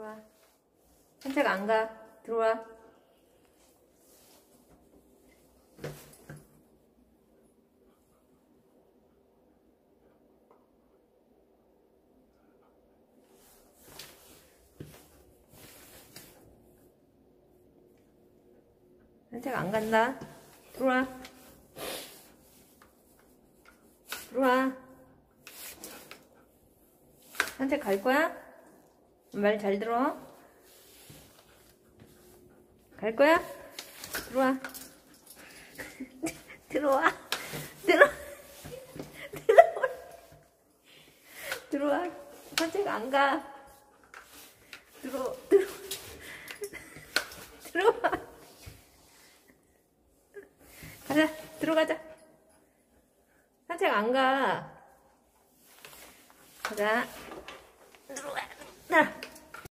들어와. 산책 안 가. 들어와. 산책 안 간다. 들어와. 들어와. 산책 갈 거야? 말 잘 들어. 갈 거야? 들어와. 들어와. 들어. 들어와. 들어와. 산책 안 가. 들어. 들어. 들어와. 가자. 들어가자. 산책 안 가. 가자.